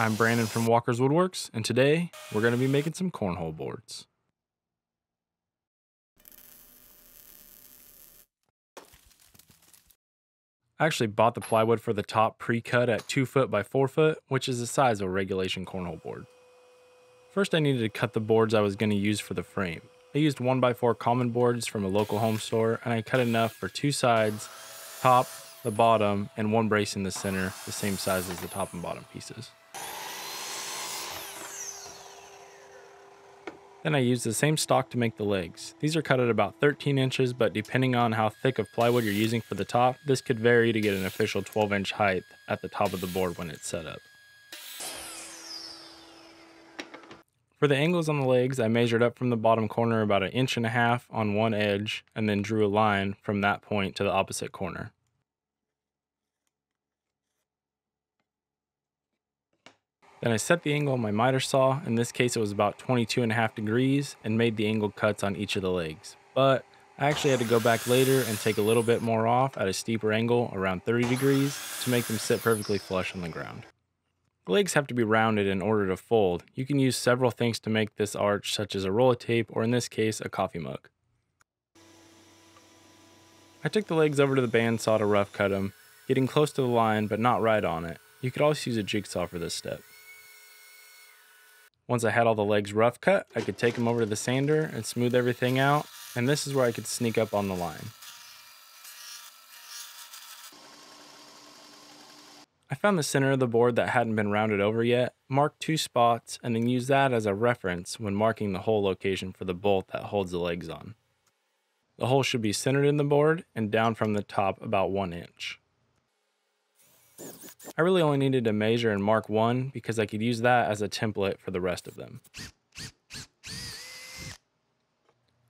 I'm Brandon from Walker's Woodworks, and today we're going to be making some cornhole boards. I actually bought the plywood for the top pre-cut at 2 foot by 4 foot, which is the size of a regulation cornhole board. First I needed to cut the boards I was going to use for the frame. I used 1x4 common boards from a local home store, and I cut enough for two sides, top, the bottom, and one brace in the center, the same size as the top and bottom pieces. Then I used the same stock to make the legs. These are cut at about 13 inches, but depending on how thick of plywood you're using for the top, this could vary to get an official 12 inch height at the top of the board when it's set up. For the angles on the legs, I measured up from the bottom corner about an inch and a half on one edge and then drew a line from that point to the opposite corner. Then I set the angle on my miter saw, in this case it was about 22 and a half degrees, and made the angled cuts on each of the legs. But I actually had to go back later and take a little bit more off at a steeper angle, around 30 degrees, to make them sit perfectly flush on the ground. The legs have to be rounded in order to fold. You can use several things to make this arch, such as a roll of tape, or in this case, a coffee mug. I took the legs over to the bandsaw to rough cut them, getting close to the line but not right on it. You could also use a jigsaw for this step. Once I had all the legs rough cut, I could take them over to the sander and smooth everything out, and this is where I could sneak up on the line. I found the center of the board that hadn't been rounded over yet, marked two spots, and then used that as a reference when marking the hole location for the bolt that holds the legs on. The hole should be centered in the board and down from the top about one inch. I really only needed to measure and mark one because I could use that as a template for the rest of them.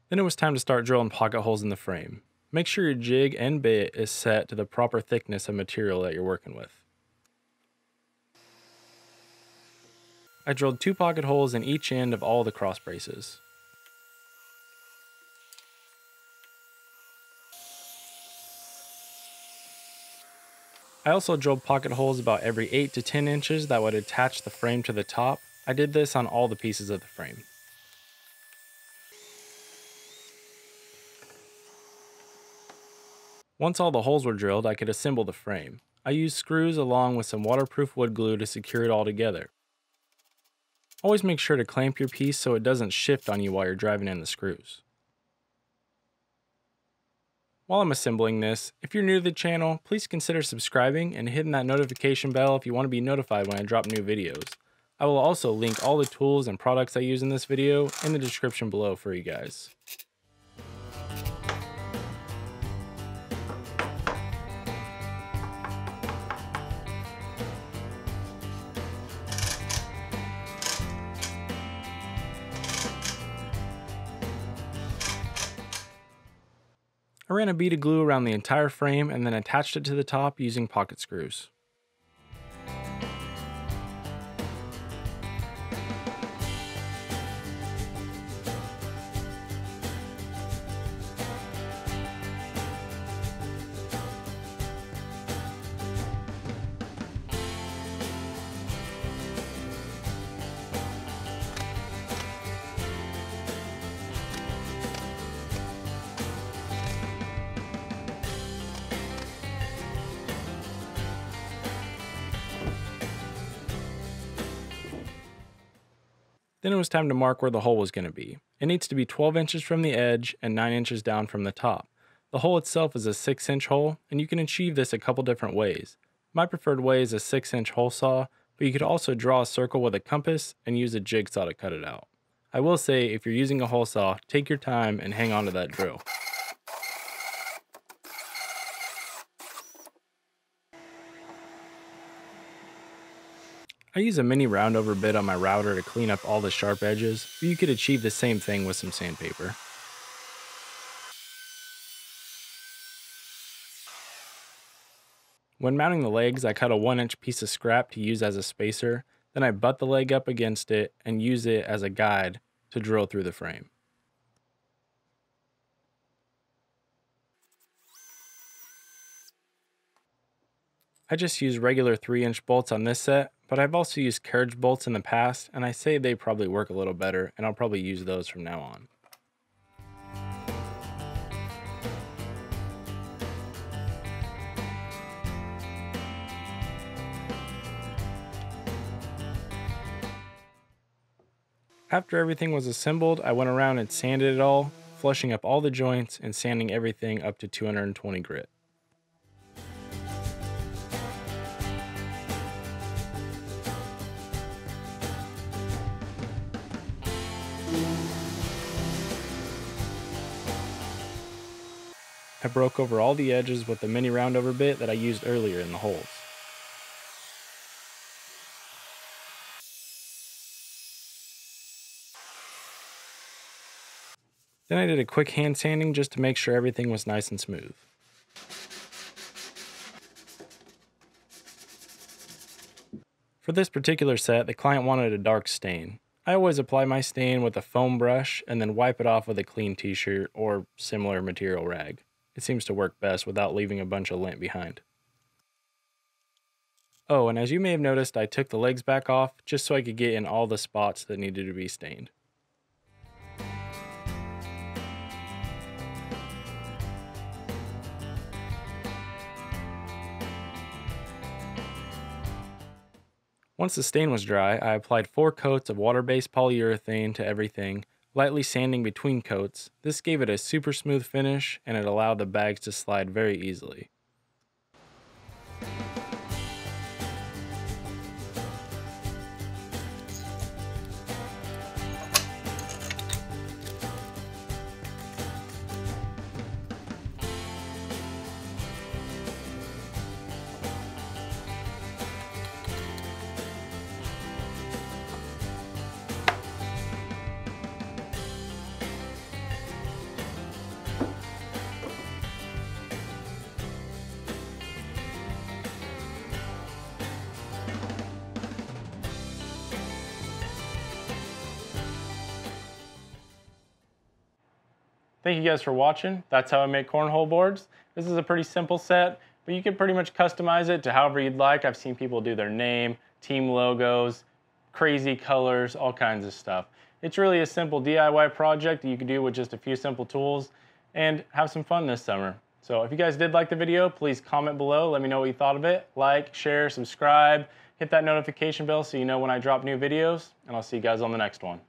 Then it was time to start drilling pocket holes in the frame. Make sure your jig and bit is set to the proper thickness of material that you're working with. I drilled two pocket holes in each end of all the cross braces. I also drilled pocket holes about every 8 to 10 inches that would attach the frame to the top. I did this on all the pieces of the frame. Once all the holes were drilled, I could assemble the frame. I used screws along with some waterproof wood glue to secure it all together. Always make sure to clamp your piece so it doesn't shift on you while you're driving in the screws. While I'm assembling this, if you're new to the channel, please consider subscribing and hitting that notification bell if you want to be notified when I drop new videos. I will also link all the tools and products I use in this video in the description below for you guys. I ran a bead of glue around the entire frame and then attached it to the top using pocket screws. Then it was time to mark where the hole was going to be. It needs to be 12 inches from the edge and 9 inches down from the top. The hole itself is a 6 inch hole, and you can achieve this a couple different ways. My preferred way is a 6 inch hole saw, but you could also draw a circle with a compass and use a jigsaw to cut it out. I will say, if you're using a hole saw, take your time and hang on to that drill. I use a mini roundover bit on my router to clean up all the sharp edges, but you could achieve the same thing with some sandpaper. When mounting the legs, I cut a 1 inch piece of scrap to use as a spacer, then I butt the leg up against it and use it as a guide to drill through the frame. I just use regular 3 inch bolts on this set, but I've also used carriage bolts in the past, and I say they probably work a little better, and I'll probably use those from now on. After everything was assembled, I went around and sanded it all, flushing up all the joints and sanding everything up to 220 grit. I broke over all the edges with the mini roundover bit that I used earlier in the holes. Then I did a quick hand sanding just to make sure everything was nice and smooth. For this particular set, the client wanted a dark stain. I always apply my stain with a foam brush and then wipe it off with a clean t-shirt or similar material rag. It seems to work best without leaving a bunch of lint behind. Oh, and as you may have noticed, I took the legs back off just so I could get in all the spots that needed to be stained. Once the stain was dry, I applied four coats of water-based polyurethane to everything, lightly sanding between coats. This gave it a super smooth finish and it allowed the bags to slide very easily. Thank you guys for watching. That's how I make cornhole boards. This is a pretty simple set, but you can pretty much customize it to however you'd like. I've seen people do their name, team logos, crazy colors, all kinds of stuff. It's really a simple DIY project that you can do with just a few simple tools and have some fun this summer. So if you guys did like the video, please comment below. Let me know what you thought of it. Like, share, subscribe, hit that notification bell so you know when I drop new videos, and I'll see you guys on the next one.